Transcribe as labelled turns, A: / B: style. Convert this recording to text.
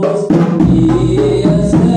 A: was, yes.